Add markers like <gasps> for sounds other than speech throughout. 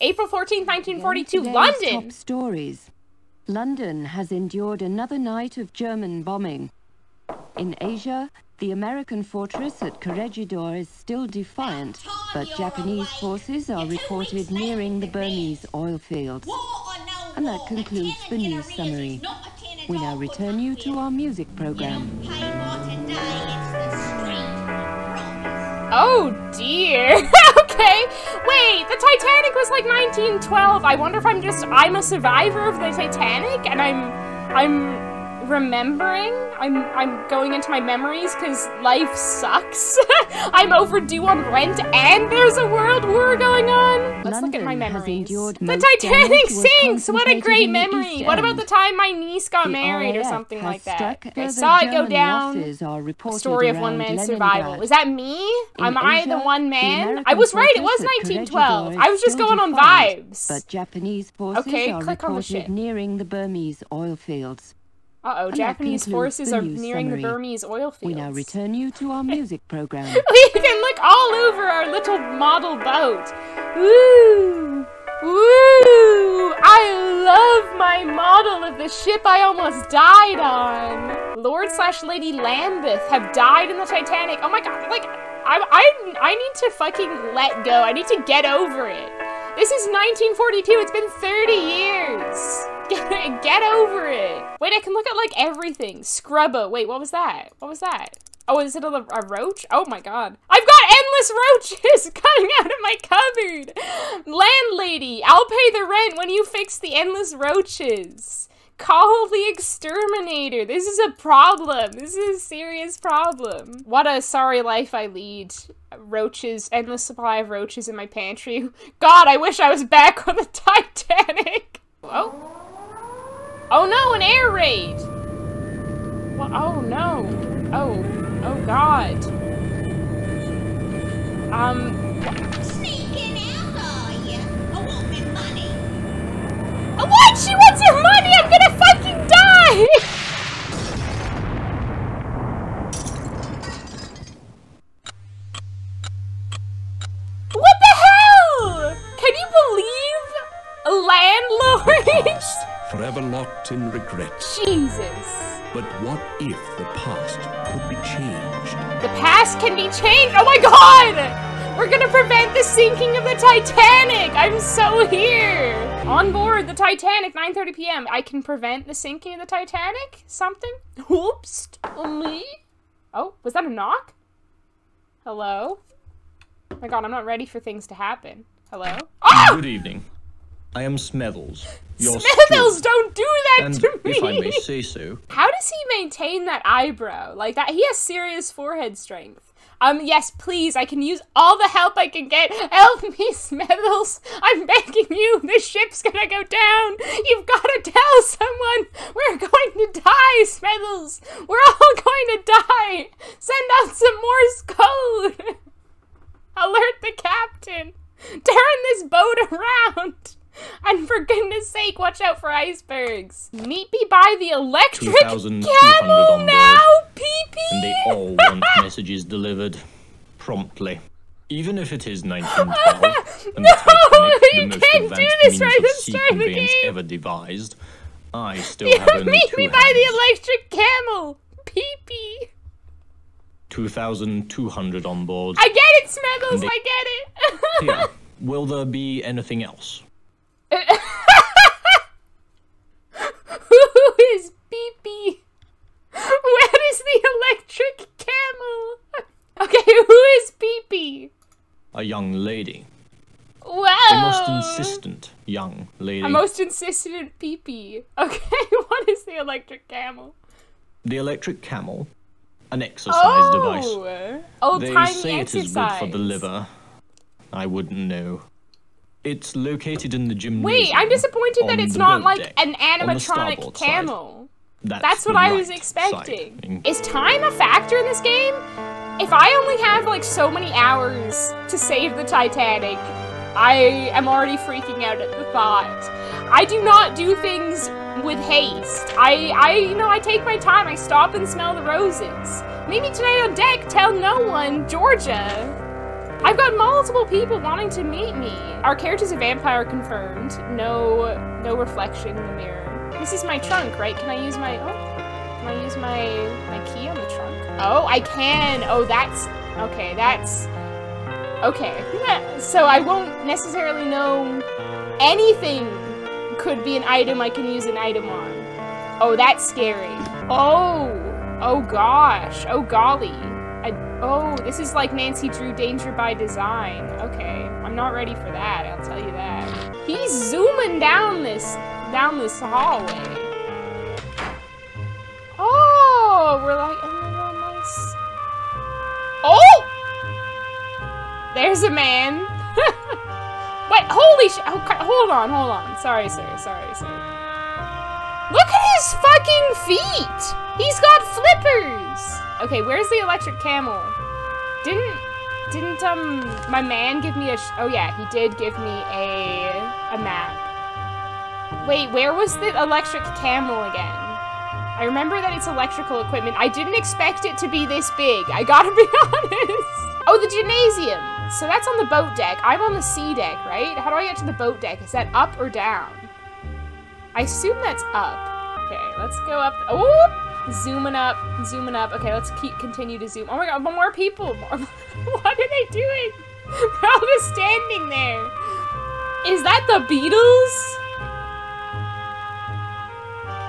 April 14th, 1942, Today's London. Top stories. London has endured another night of German bombing. In Asia, the American fortress at Corregidor is still defiant, but Japanese forces are reported nearing the Burmese oil fields. And that concludes the news summary. We now return you to our music program. Oh dear. <laughs> okay. Wait, the Titanic was like 1912. I wonder if I'm just I'm a survivor of the Titanic and I'm I'm remembering. I'm I'm going into my memories cuz life sucks. <laughs> I'm overdue on rent and there's a world war going on. Let's look at my memories. The Titanic sinks. What a great memory. What about the time my niece got The married or something like that? I saw it go down. losses are reported Story of one man's survival. Is that me? In Am I the Asia, one the man? I was right, it was 1912. I was just going on vibes. But Japanese forces Okay, click on the shit. nearing the Burmese oil fields. Uh oh, Japanese forces are nearing the. Burmese oil fields. We now return you to our <laughs> music program. <laughs> we can look all over our little model boat. Woo! Woo! I love my model of the ship I almost died on. Lord slash Lady Lambeth have died in the Titanic. Oh my god, like, I, I, I need to fucking let go. I need to get over it. This is 1942. It's been 30 years. <laughs> Get, over it. Wait, I can look at like everything. Scrubbo. Wait, what was that? What was that? Oh, is it a, a roach? Oh my god. I've got endless <laughs> roaches <laughs> coming out of my cupboard. Landlady, I'll pay the rent when you fix the endless roaches. Call the exterminator. This is a problem. This is a serious problem. What a sorry life I lead. Roaches, endless supply of roaches in my pantry. <laughs> God, I wish I was back on the <laughs> Titanic. Oh. Oh no, an air raid. What? Oh no. Oh. Oh god. Um. Sneaking out, are you? I want me money. What? She wants her money! I'm gonna fucking die! What the hell? Can you believe landlords? <laughs> Forever locked in regret. Jesus. But what if the past could be changed? The past can be changed. Oh my god! We're gonna prevent the sinking of the Titanic. I'm so here. On board the Titanic, 9:30 p.m. I can prevent the sinking of the Titanic. Something. Oops. Me. Oh, was that a knock? Hello. Oh my god, I'm not ready for things to happen. Hello. Ah! Good evening. I am Smethels. Your steward. don't do that And to me. if I may say so, How does he maintain that eyebrow? Like that he has serious forehead strength. Um, yes, please, I can use all the help I can get. Help me, Smithers. I'm begging you. This ship's gonna go down. You've gotta tell someone. We're going to die, Smithers. We're all <laughs> going to die. Send out some Morse code. <laughs> Alert the captain. Turn this boat around. <laughs> And for goodness sake, watch out for icebergs. Meet me by the electric camel now, pee and they all want <laughs> messages delivered promptly. Even if it is <laughs> 1912 and No, the Titanic, you the most can't do advanced this means right of at the sea start of the conveyance ever devised, I still have only Meet two me by the electric camel, pee pee. 2,200 on board. I get it, Smeggles. I get Here, will there be anything else? <laughs> Who is pee pee? Where is the electric camel? Okay, <laughs> who is pee pee? A young lady. Wow. A most insistent young lady. A most insistent pee pee. Okay, <laughs> what is the electric camel? The electric camel. An exercise oh. device. Oh, They say it is good for the liver. I wouldn't know. It's located in the gymnasium. Wait, I'm disappointed that it's not like an animatronic camel. That's, That's what I was expecting. Is time a factor in this game? If I only have like so many hours to save the Titanic, I am already freaking out at the thought. I do not do things with haste. I, I, you know, I take my time. I stop and smell the roses. Maybe tonight on deck. Tell no one. Georgia. I've got multiple people wanting to meet me. Our character's a vampire confirmed. No, no reflection in the mirror. This is my trunk, right? Can I use my, oh, can I use my, my key on the trunk? Oh, I can. Oh, that's, okay, that's, okay. <laughs> So I won't necessarily know anything could be an item I can use an item on. Oh, that's scary. Oh, oh gosh. Oh golly. Oh, this is like Nancy Drew Danger by Design. Okay, I'm not ready for that, I'll tell you that. He's zooming down this, down this hallway. Oh, we're like in a little nice... Oh! There's a man. <laughs> Wait, holy sh- oh, okay, hold on, hold on. Sorry, sir, sorry, sir. Look at his fucking feet! He's got flippers! Okay, where's the electric camel? Didn't, didn't, um, my man give me a, oh yeah, he did give me a, a map. Wait, where was the electric camel again? I remember that it's electrical equipment. I didn't expect it to be this big. I gotta be <laughs> honest. Oh, the gymnasium. So that's on the boat deck. I'm on the sea deck, right? How do I get to the boat deck? Is that up or down? I assume that's up. Okay, let's go up. Oh, zooming up, zooming up. Okay, let's keep continue to zoom. Oh my god, more people. <laughs> What are they doing? <laughs> They're all just standing there. Is that the Beatles?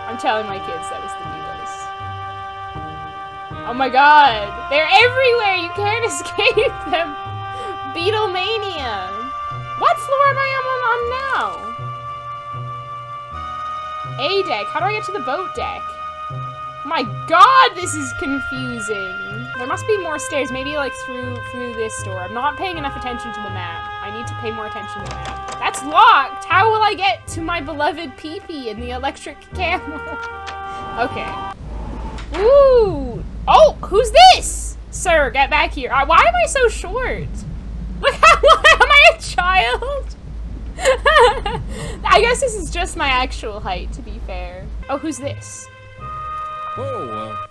I'm telling my kids that was the Beatles. Oh my god, they're everywhere. You can't <laughs> escape them. Beatlemania. What floor am I on, on now? A deck. How do I get to the boat deck? My god, this is confusing. There must be more stairs, maybe like through through this door. I'm not paying enough attention to the map. I need to pay more attention to the map. That's locked! How will I get to my beloved Peepee in the electric <laughs> camel? okay. Ooh! Oh, who's this? Sir, get back here. Uh, why am I so short? <laughs> Look how, am I a child? <laughs> I guess this is just my actual height, to be fair. Oh, who's this? Oh, uh,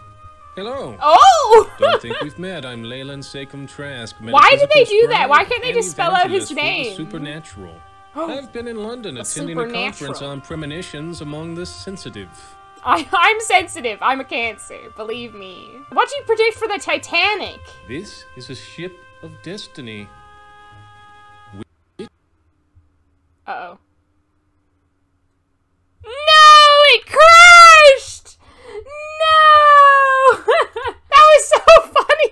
hello. Oh! <laughs> Don't think we've met. I'm Leyland Seacom Trask. Why did they do that? Why can't they just spell out his evangelist for the name? Supernatural. <gasps> I've been in London A attending a conference on premonitions among the sensitive. I, I'm sensitive. I'm a cancer. Believe me. What do you predict for the Titanic? This is a ship of destiny. Uh-oh. No! It crashed! No! that was so funny,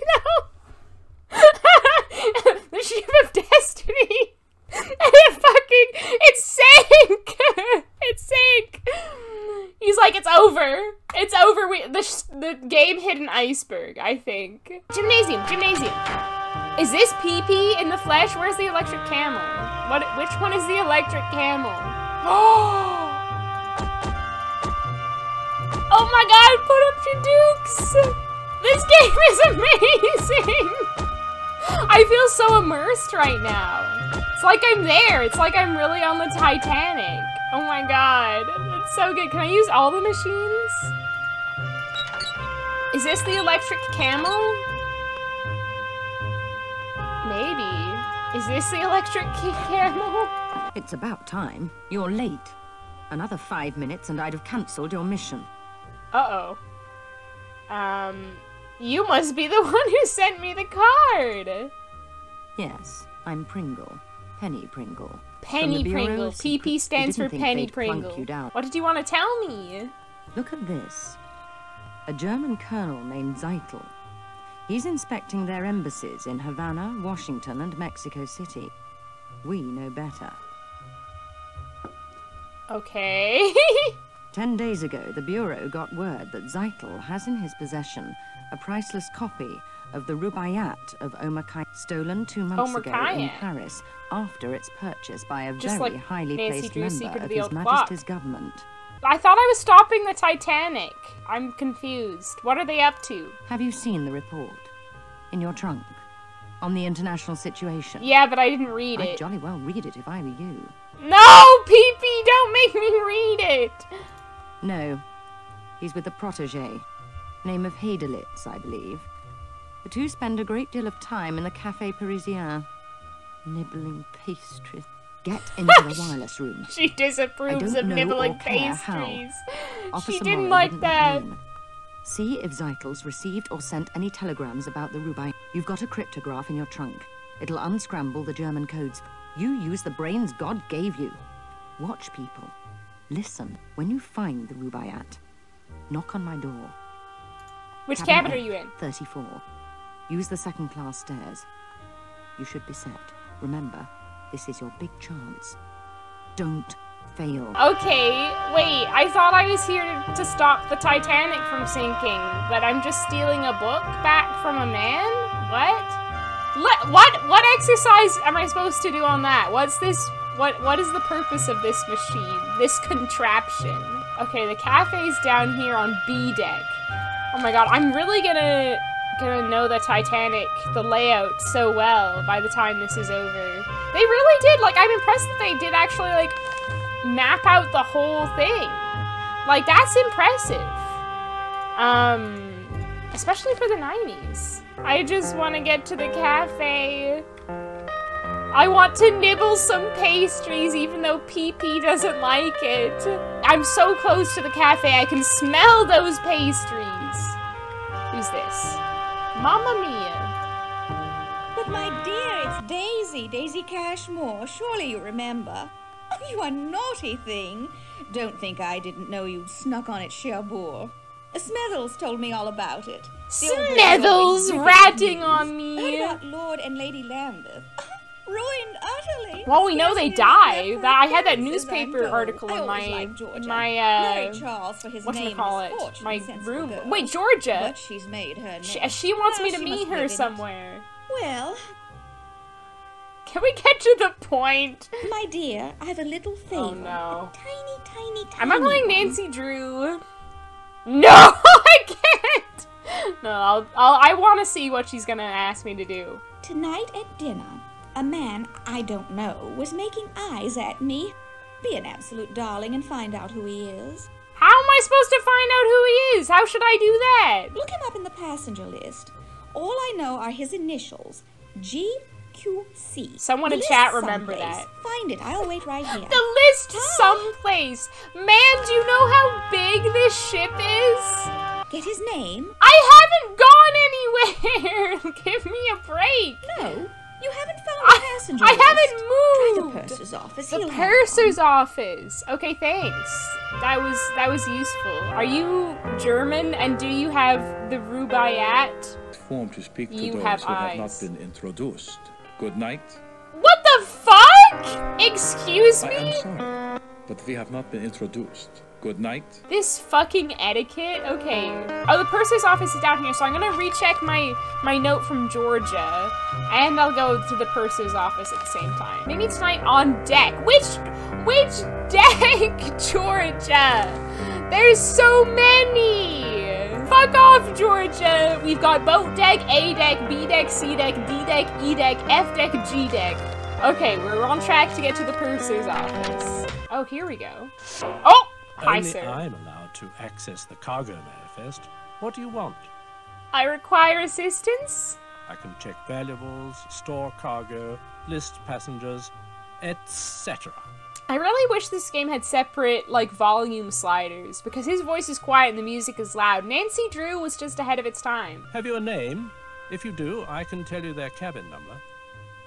though! ship of destiny! And it fucking... It sank! <laughs> it sank! He's like, it's over. It's over. We, the, the game hit an iceberg, I think. Gymnasium, gymnasium. Is this PP in the flesh? Where's the electric camel? What? Which one is the electric camel? <gasps> Oh my god, put up your dukes! This <laughs> game is amazing! <gasps> I feel so immersed right now. It's like I'm there. It's like I'm really on the Titanic. Oh my god. It's so good. Can I use all the machines? Is this the electric camel? Maybe. Is this the electric <laughs> camel? It's about time. You're late. Another five minutes and I'd have cancelled your mission. Uh-oh. Um, you must be the <laughs> one who sent me the card. Yes, I'm Pringle. Penny Pringle. Penny Pringle. PP stands for Penny Pringle. What did you want to tell me? Look at this. A German colonel named Zeitel. He's inspecting their embassies in Havana, Washington, and Mexico City. We know better. Okay. <laughs> Ten days ago, the Bureau got word that Zeitel has in his possession a priceless copy of the Rubaiyat of Omar Khayyam, stolen two months ago in Paris after its purchase by a Just very like highly Nancy placed Drew's member of of His Old Clock. Majesty's government. I thought I was stopping the Titanic. I'm confused. What are they up to? Have you seen the report? In your trunk? On the international situation? Yeah, but I didn't read it. I'd jolly well read it if I were you. No, PP, don't make me read it. No. He's with the protege. Name of Haderlitz, I believe. The two spend a great deal of time in the Café Parisien. Nibbling pastries. Get into the wireless room. <laughs> She disapproves of nibbling or care how. pastries. She didn't like that. See if Zeitels received or sent any telegrams about the Rubai. You've got a cryptograph in your trunk. It'll unscramble the German codes. You use the brains God gave you. Watch people. Listen when you find the Rubaiyat. Knock on my door. Which Cabin cabin are you in? 34. Use the second class stairs. You should be set. Remember, this is your big chance. Don't fail. Okay, wait, I thought I was here to, to stop the Titanic from sinking, but I'm just stealing a book back from a man? What? Let, what what exercise am I supposed to do on that? What's this what what is the purpose of this machine? This contraption. Okay, the cafe's down here on B deck. Oh my god, I'm really gonna gonna know the Titanic, the layout so well by the time this is over. They really did, like I'm impressed that they did actually like map out the whole thing. Like that's impressive. Um especially for the 90s. I just want to get to the cafe. I want to nibble some pastries even though PP doesn't like it. I'm so close to the cafe I can smell those pastries. Who's this? Mamma mia. But my dear, it's Daisy, Daisy Cashmore. Surely you remember. Oh, <laughs> you a naughty thing. Don't think I didn't know you'd snuck on at Cherbourg. Smethels told me all about it. The Smethels ratting on Heard me. about Lord and Lady Lambeth. <laughs> Ruined utterly. Well, we know they die. That I had that newspaper article in my my uh Charles for his name call it? My room. girl. Wait, Georgia. But she's made her She, name. she wants me to meet her somewhere. Well, Can we get to the point? my dear, I have a little thing. Oh, no. A tiny, tiny, tiny. Am I playing one. Nancy Drew? No, <laughs> I can't. No, I'll, I'll I want to see what she's gonna ask me to do. Tonight at dinner, a man I don't know was making eyes at me. Be an absolute darling and find out who he is. How am I supposed to find out who he is? How should I do that? Look him up in the passenger list. All I know are his initials GQC. Someone in chat remember someplace. that. Find it. I'll wait right here. The list someplace. Man, do you know how big this ship is? Get his name? I haven't gone anywhere. <laughs> Give me a break. No, you haven't found I, the passenger I haven't Try the purser's office. The He'll purser's office. Okay, thanks. That was that was useful. Are you German and do you have the Rubaiyat? Form to speak to You those have who have not been introduced. Good night. What the fuck? Excuse me. I am me? sorry, but we have not been introduced. Good night. This fucking etiquette. Okay. Oh, the purser's office is down here, so I'm gonna recheck my my note from Georgia, and I'll go to the purser's office at the same time. Maybe tonight on deck. Which which <laughs> deck, Georgia? There's so many. Fuck off, Georgia. We've got boat deck, A deck, B deck, C deck, D deck, E deck, F deck, G deck. Okay, we're on track to get to the purser's office. Oh, here we go. Oh, hi, Only sir. I'm allowed to access the cargo manifest. What do you want? I require assistance. I can check valuables, store cargo, list passengers, etc. I really wish this game had separate, like, volume sliders, because his voice is quiet and the music is loud. Nancy Drew was just ahead of its time. Have you a name? If you do, I can tell you their cabin number.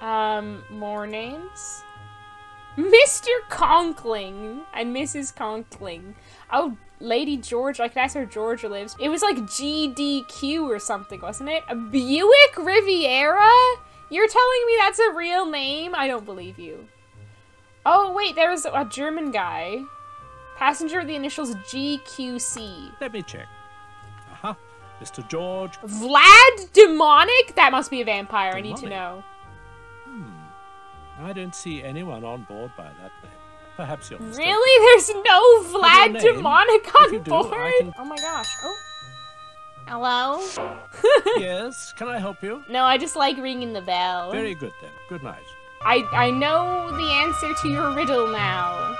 Um, more names? Mr. Conkling and Mrs. Conkling. Oh, Lady George, I could ask where Georgia lives. It was like GDQ or something, wasn't it? A Buick Riviera? You're telling me that's a real name? I don't believe you. Oh, wait, there was a German guy. Passenger with the initials GQC. Let me check. Uh-huh. Aha, Mr. George. Vlad Demonic? That must be a vampire, I need to know. I don't see anyone on board by that name. Perhaps you're mistaken. Really? There's no Vlad Have? Demonic on you do, board? Can- Oh my gosh. Oh. Hello? <laughs> <laughs> yes, can I help you? No, I just like ringing the bell. Very good then. Good night. I I know the answer to your riddle now.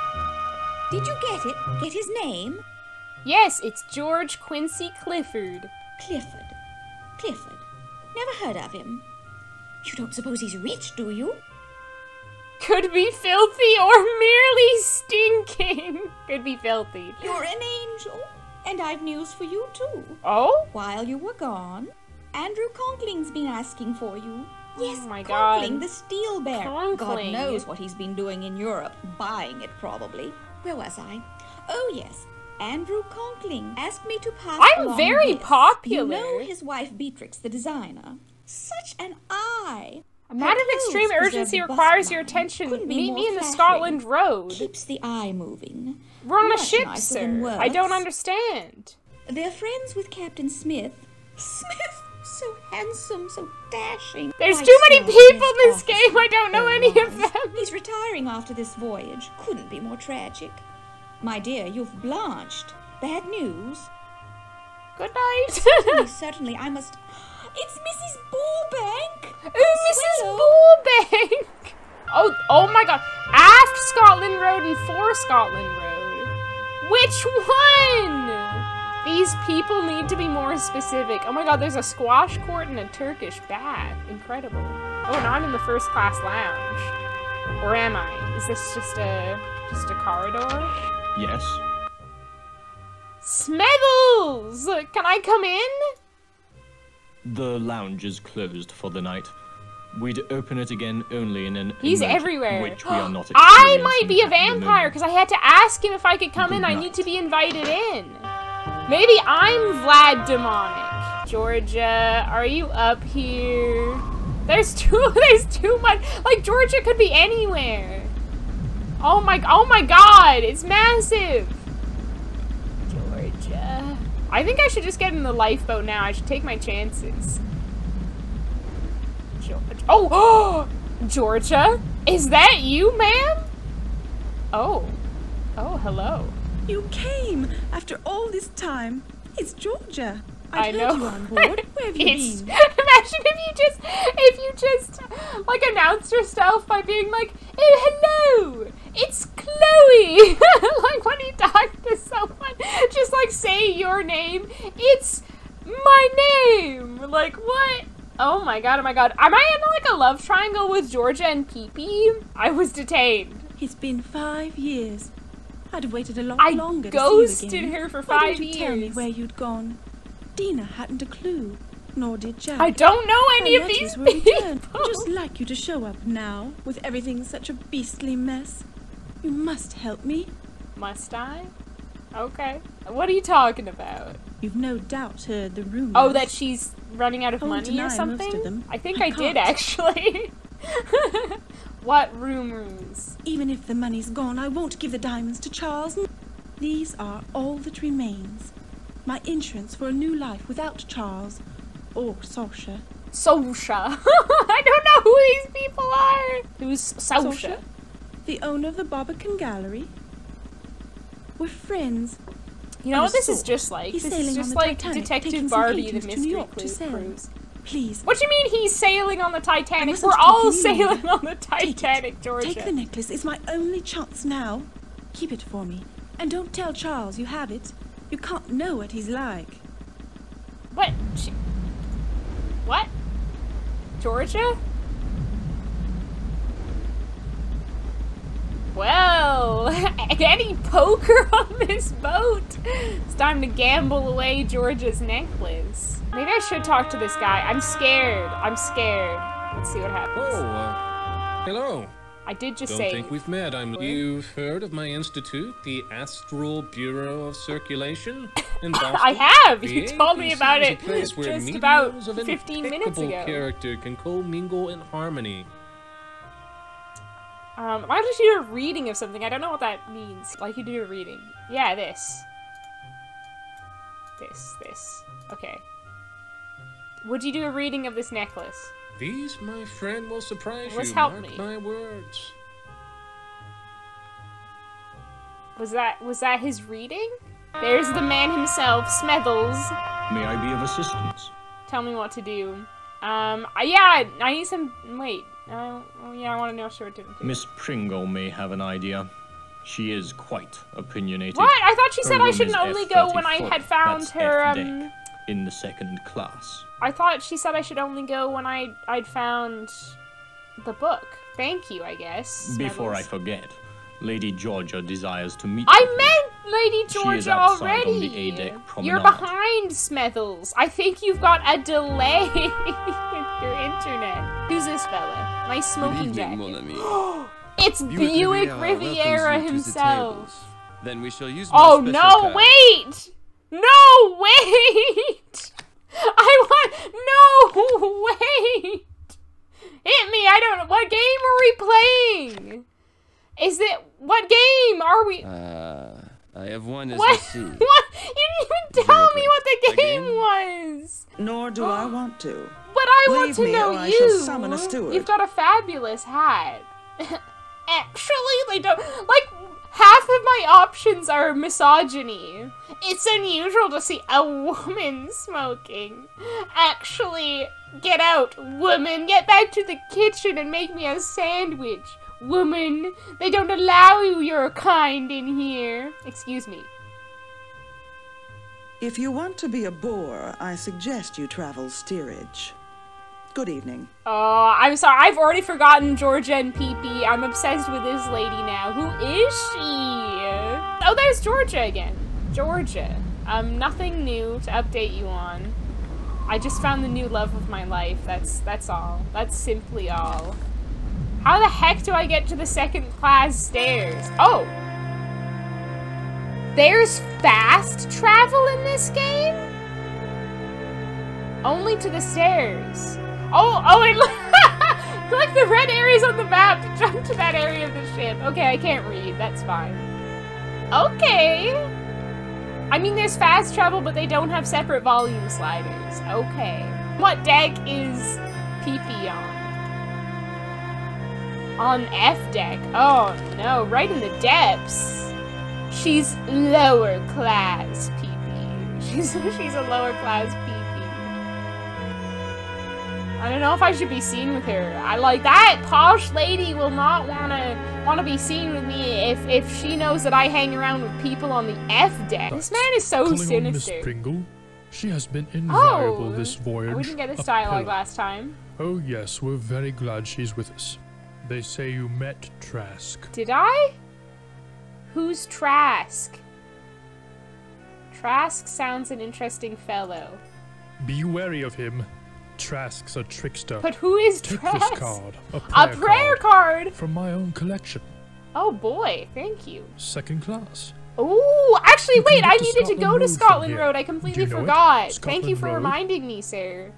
Did you get it? Get his name? Yes, it's George Quincy Clifford. Clifford. Clifford. Never heard of him. You don't suppose he's rich, do you? Could be filthy or merely stinking. <laughs> Could be filthy. You're an angel, and I've news for you too. Oh? While you were gone, Andrew Conkling's been asking for you. Oh yes, Oh my God. Conkling, the steel bear. Conkling. God knows what he's been doing in Europe, buying it probably. Where was I? Oh yes, Andrew Conkling asked me to pass I'm very this. popular. You know his wife Beatrix, the designer. Such an eye. A matter of extreme urgency requires your attention. Meet me in the. Scotland Road. Keeps the eye moving. We're on a ship, sir. I don't understand. They're friends with Captain Smith. Smith, so handsome, so dashing. There's Quite too many people in this game. I don't know any of them. He's retiring after this voyage. Couldn't be more tragic. My dear, you've blanched. Bad news. Good night. certainly, certainly, <laughs> I must. It's Mrs. Burbank. Ooh, Mrs. Swallow. Bullbank. <laughs> Oh, oh my God! Aft Scotland Road and for Scotland Road. Which one? These people need to be more specific. Oh my God! There's a squash court and a Turkish bath. Incredible. Oh, now I'm in the first class lounge. Or am I? Is this just a just a corridor? Yes. Smeggles! Can I come in? The lounge is closed for the night. We'd open it again only in an He's everywhere. which we are not <gasps> I might be a experiencing at the vampire because I had to ask him if I could come Good in. I need to be invited in. Maybe I'm Vlad Demonic. Georgia, are you up here? There's too <laughs> there's too much like Georgia could be anywhere. Oh my oh my god, it's massive. I think I should just get in the lifeboat now. I should take my chances. Georgia. Oh, oh, <gasps> Georgia, is that you, ma'am? Oh, oh, hello. You came after all this time. It's Georgia. I know. you on board. <laughs> Where have you It's- been? <laughs> Imagine if you just, if you just, like, announced yourself by being like, "Oh, hello, it's Chloe." <laughs> like when you talk to someone, just like say your name. It's my name. Like what? Oh my god! Oh my god! Am I in like a love triangle with Georgia and Pee I was detained. It's been five years. I'd have waited a lot I longer ghosted to see you again. her for Why five didn't you tell me where you'd gone? Dina hadn't a clue, nor did Jack. I don't know any Her of these were people. I'd just like you to show up now, with everything such a beastly mess. You must help me. Must I? Okay. What are you talking about? You've no doubt heard the rumors. Oh, that she's running out of I won't money or something? I think I I, did actually. <laughs> what rumors? Even if the money's gone, I won't give the diamonds to Charles. These are all that remains. My insurance for a new life without Charles or Sasha. Sosha. <laughs> I don't know who these people are. Who's Sosha? The owner of the Barbican Gallery. We're friends. You know what this is just like? He's this is just like Titanic, Detective Barbie, the paintings to New mystery York to cru- sell. cruise. Please, What do you mean he's sailing on the Titanic? We're all keep you any sailing on the. Titanic, Georgia. Take the necklace. It's my only chance now. Keep it for me. And don't tell Charles you have it. You can't know what he's like. What? She- what? Georgia? Well, <laughs> any poker <laughs> on this boat? It's time to gamble away Georgia's necklace. Maybe I should talk to this guy. I'm scared. I'm scared. Let's see what happens. Oh, uh, hello. I did just Don't say. think we've met. I'm. You've heard of my institute, the Astral Bureau of Circulation in <laughs> Boston? I have. The You told me about it just about mediums of 15 minutes ago. character can commingle in harmony. Um, why did you do a reading of something? I don't know what that means. Like you do a reading. Yeah, this. This, this. Okay. Would you do a reading of this necklace? These, my friend, will surprise Let's you. help Mark me. my words. Was that was that his reading? There's the man himself, Smethles. May I be of assistance? Tell me what to do. Um, I- yeah, I need some. Wait. Uh, oh yeah, I want to know what to do. Miss Pringle may have an idea. She is quite opinionated. What? I thought she Her said I shouldn't is only go when I F34. had found That's her. Um, deck, in the second class. I thought she said I should only go when I I'd found the book. Thank you, I guess. Before I forget, Lady Georgia desires to meet I with you. meant Lady She is Georgia outside on already. the A-deck You're behind, Smethles. I think you've got a delay <laughs> with your internet. Who's this fella? Nice smoking jacket. <gasps> it's Buick Riviera himself. Then we shall use Oh no, card. wait! No, wait! I want. No, wait! Hit me, I don't know. What game are we playing? Is it. What game are we. Uh, I have one as What? the sea. <laughs> what? You didn't even tell me what the game game? was! Nor do I want to. But I want to me know or I you! shall summon a steward. You've got a fabulous hat. <laughs> Actually, they don't. Like, half of my options are misogyny. It's unusual to see a <laughs> woman smoking. Actually, get out, woman. Get back to the kitchen and make me a sandwich. Woman, they don't allow you your kind in here. Excuse me. If you want to be a bore, I suggest you travel steerage. Good evening. Oh, I'm sorry. I've already forgotten Georgia and Pee-Pee. I'm obsessed with this lady now. Who is she? Oh, there's Georgia again. Georgia. Um, nothing new to update you on. I just found the new love of my life. That's that's all. That's simply all. How the heck do I get to the second class stairs? Oh! There's fast travel in this game? Only to the stairs. Oh, oh, it <laughs> click the red areas on the map to jump to that area of the ship. Okay, I can't read. That's fine. Okay. I mean, there's fast travel, but they don't have separate volume sliders. Okay. What deck is PP on? On F deck. Oh no, right in the depths. She's lower class PP. <laughs> She's she's a lower class. I don't know if I should be seen with her. I like that posh lady will not wanna wanna be seen with me if if she knows that I hang around with people on the F deck. This man is so Calling on Miss. Pringle. She has been oh, invaluable Oh, this voyage. we didn't get this a dialogue last time. Oh yes, we're very glad she's with us. They say you met Trask. Did I? Who's Trask? Trask sounds an interesting fellow. Be wary of him. Trask's a trickster. But who is Take Trask? this card, a A prayer, prayer card. from my own collection. Oh boy, thank you. Second class. Ooh, actually, You wait, I to needed to go to Road from Scotland. Road. I completely you know forgot. Thank you for Road? reminding me, sir.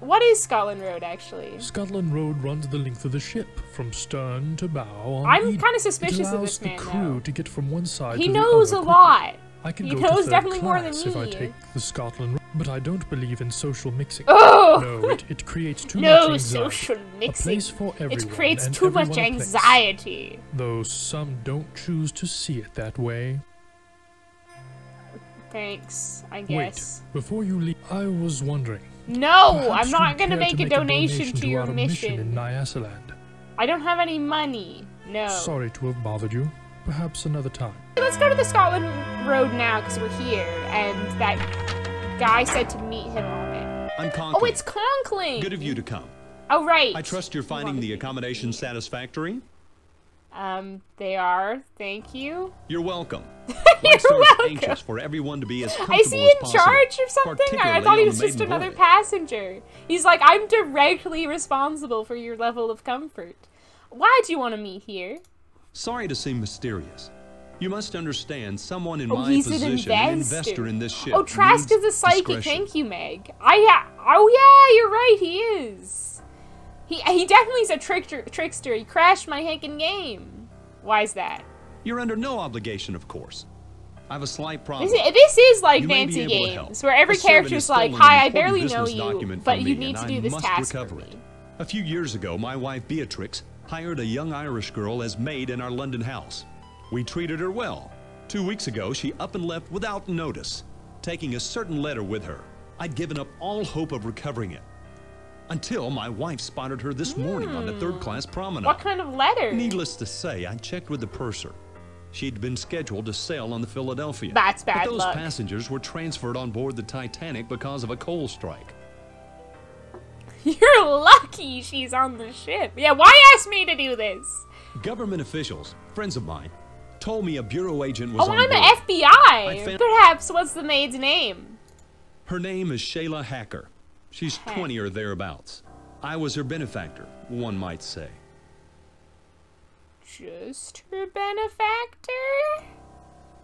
What is Scotland Road, actually? Scotland Road runs the length of the ship, from stern to bow. On I'm kinda suspicious it of this the crew though. to get from one side He to knows the a other lot. I can He go knows to third definitely more than class if I take the Scotland Road, but I don't believe in social mixing. Ugh! No, it, it creates too no much anxiety. social A mixing. place for everyone. it creates too much a anxiety. Though some don't choose to see it that way. Thanks, I guess. Wait, before you leave, I was wondering. No, I'm not gonna make to a donation to your our mission. in Nyasaland. I don't have any money. No. Sorry to have bothered you. Perhaps another time. Let's go to the Scotland Road now because we're here, and that guy said to meet him on it. I'm Conklin. Oh, it's Conkling. Good of you to come. Oh, right. I trust you're finding the accommodation satisfactory. Um, they are. Thank you. You're welcome. <laughs> You're welcome. anxious for everyone to be as comfortable as possible. Is he in possible, charge of something? I thought he was just another voyage. passenger. He's like, I'm directly responsible for your level of comfort. Why do you want to meet here? Sorry to seem mysterious. You must understand someone in Oh, my position, an investor. investor in this ship. Oh, Trask is a psychic. discretion. Thank you, Meg. I ha- oh yeah, you're right. He is. He he definitely is a trickster. Trickster. He crashed my heckin' game. Why's that? You're under no obligation, of course. I have a slight problem. This is, this is like You games where every character's like, "Hi, I barely know you, but you need to do I this task for it. me." A few years ago, my wife Beatrix hired a young Irish girl as maid in our London house. We treated her well. Two weeks ago, she up and left without notice, taking a certain letter with her. I'd given up all hope of recovering it. Until my wife spotted her this morning on the third class promenade. Hmm. What kind of letter? Needless to say, I checked with the purser. She'd been scheduled to sail on the Philadelphia. That's bad But those luck. passengers were transferred on board the Titanic because of a coal strike. <laughs> You're lucky she's on the ship. Yeah, why ask me to do this? Government officials, friends of mine, told me a bureau agent was Oh, on I'm board. an FBI. Perhaps what's the maid's name? Her name is Shayla Hacker. She's 20 or thereabouts. I was her benefactor, one might say. Just her benefactor?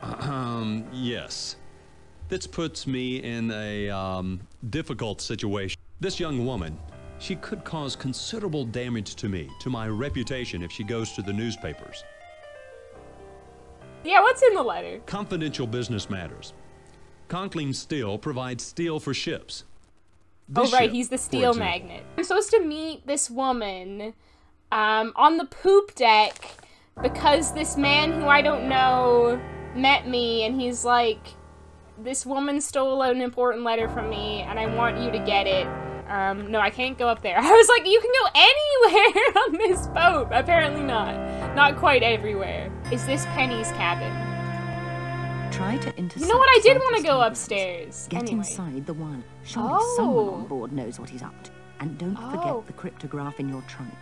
Um, yes. This puts me in a um, difficult situation. This young woman, she could cause considerable damage to me, to my reputation, if she goes to the newspapers. Yeah, what's in the letter? Confidential business matters. Conkling Steel provides steel for ships. Oh, right, ship, he's the steel magnet. I'm supposed to meet this woman um, on the poop deck because this man who I don't know met me and he's like, this woman stole an important letter from me and I want you to get it. Um, no, I can't go up there. <laughs> I was like, you can go anywhere <laughs> on this boat. Apparently not. Not quite everywhere. Is this Penny's cabin? Try to intercept. You know what? I did want to go upstairs. Get anyway. inside the one. Surely Oh. someone on oh. board knows what he's up to. And don't Oh. forget the cryptograph in your trunk.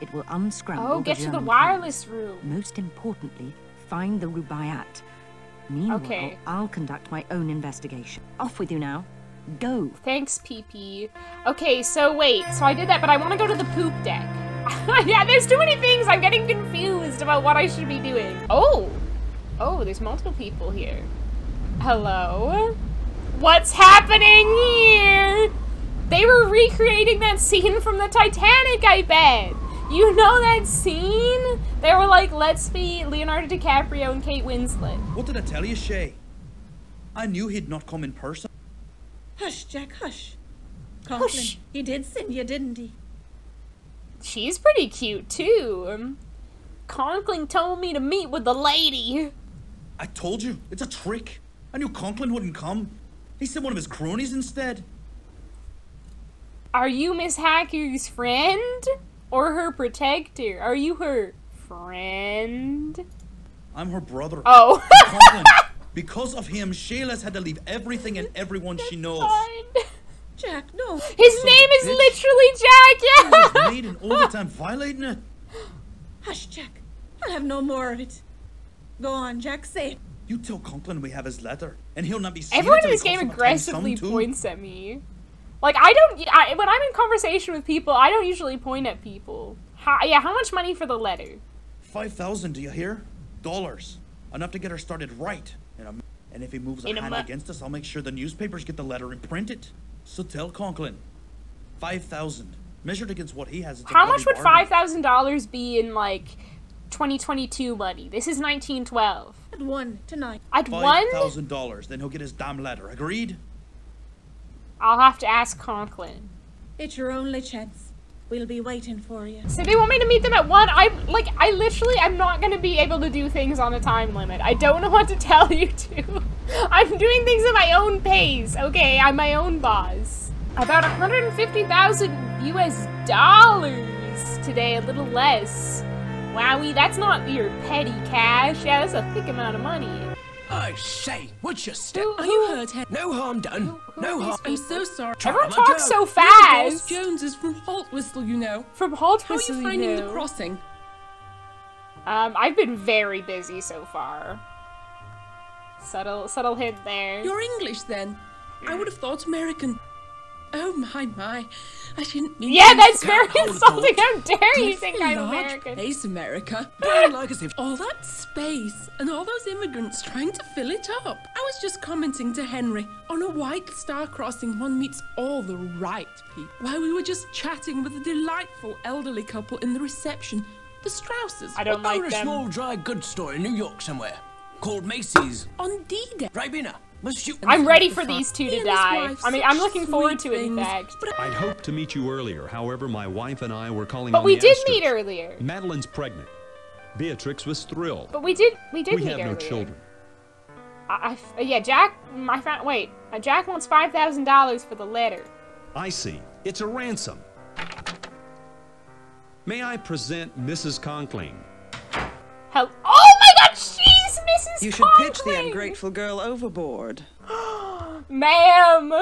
It will unscramble Oh, the get to the wireless room. Most importantly, find the Rubaiyat. Meanwhile, Okay. I'll conduct my own investigation. Off with you now. Go. Thanks, PP. Okay, so wait. So I did that, but I want to go to the poop deck. <laughs> yeah, there's too many things. I'm getting confused about what I should be doing. Oh. Oh, there's multiple people here. Hello? What's happening here? They were recreating that scene from the Titanic, I bet. You know that scene? They were like, let's be Leonardo DiCaprio and Kate Winslet. What did I tell you, Shay? I knew he'd not come in person. Hush, Jack, hush. Conklin, he did send you, didn't he? She's pretty cute, too. Um, Conkling told me to meet with the lady. I told you, it's a trick. I knew Conklin wouldn't come. He sent one of his cronies instead. Are you Miss Hacker's friend? Or her protector? Are you her friend? I'm her brother. Oh. Conklin. Because of him, Shayla's had to leave everything and <laughs> everyone she knows. Jack, no. His name is literally Jack, His yeah! <laughs> maid and all the time violating it. Hush, Jack. I'll have no more of it. Go on, Jack, say it. You tell Conklin we have his letter, and he'll not be seen Everyone in he this game calls him a aggressively time some, too. points at me. Like, I don't. I, when I'm in conversation with people, I don't usually point at people. How, yeah, how much money for the letter? Five thousand, do you hear? Dollars. Enough to get her started right. In a, um, and if he moves a In a hand against us, I'll make sure the newspapers get the letter and print it. So tell Conklin. Five thousand. Measured against what he has. How much would bargain. five thousand dollars be in like 2022 money? This is 1912. At one tonight. At one? Five thousand dollars. Then he'll get his damn letter. Agreed? I'll have to ask Conklin. It's your only chance. We'll be waiting for you. So they want me to meet them at one. I'm like, I literally, I'm not gonna be able to do things on a time limit. I don't know what to tell you to. <laughs> I'm doing things at my own pace. Okay, I'm my own boss. About 150,000 US dollars today, a little less. Wowie, that's not your petty cash. Yeah, that's a thick amount of money. I say, what's your step? Who- Are you hurt, Henry? No harm done. No harm. I'm so sorry. Everyone Try talks so Ross fast. Jones is from Haltwhistle, you know. From Halt How are Whistle, you you finding the crossing? Um, I've been very busy so far. Subtle, subtle hint there. You're English then. I would have thought American. Oh my my! I didn't mean. Yeah, that's very insulting. How dare you think I'm American? Place, America. <laughs> Don't like as if- all that space and all those immigrants trying to fill it up. I was just commenting to Henry on a white star crossing. One meets all the right people. While we were just chatting with a delightful elderly couple in the reception, the Strausses. I don't like a them. small dry goods store in New York somewhere called Macy's. on D-Day. Ribena, must you? I'm ready for these two to die. I mean, I'm looking forward to it, in fact. I'd hoped to meet you earlier. However, my wife and I were calling But on we did Astors. meet earlier. Madeline's pregnant. Beatrix was thrilled. But we did, we did we meet have no earlier. children. I, yeah, Jack, my friend. Wait, uh, Jack wants five thousand dollars for the letter. I see. It's a ransom. May I present Mrs. Conkling? Mrs. You should pitch the ungrateful girl overboard. <gasps> Ma'am,